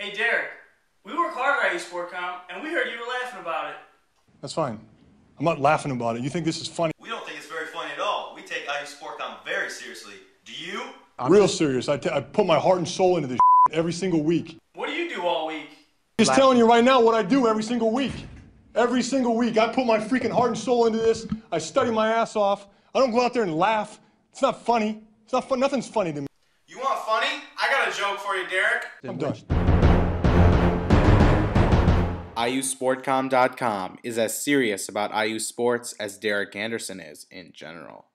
Hey, Derek, we work hard at IU Sportcom, and we heard you were laughing about it. That's fine. I'm not laughing about it. You think this is funny? We don't think it's very funny at all. We take IU Sportcom very seriously. Do you? I'm Real serious. I, t- I put my heart and soul into this every single week. What do you do all week? Just telling you right now what I do every single week. Every single week, I put my freaking heart and soul into this. I study my ass off. I don't go out there and laugh. It's not funny. It's not fun. Nothing's funny to me. You want funny? I got a joke for you, Derek. I'm done. IUSportcom.com is as serious about IU sports as Derek Anderson is in general.